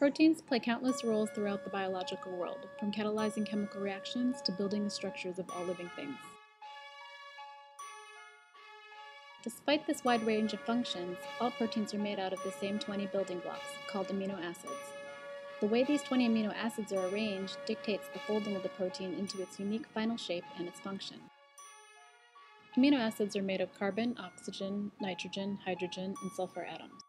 Proteins play countless roles throughout the biological world, from catalyzing chemical reactions to building the structures of all living things. Despite this wide range of functions, all proteins are made out of the same 20 building blocks, called amino acids. The way these 20 amino acids are arranged dictates the folding of the protein into its unique final shape and its function. Amino acids are made of carbon, oxygen, nitrogen, hydrogen, and sulfur atoms.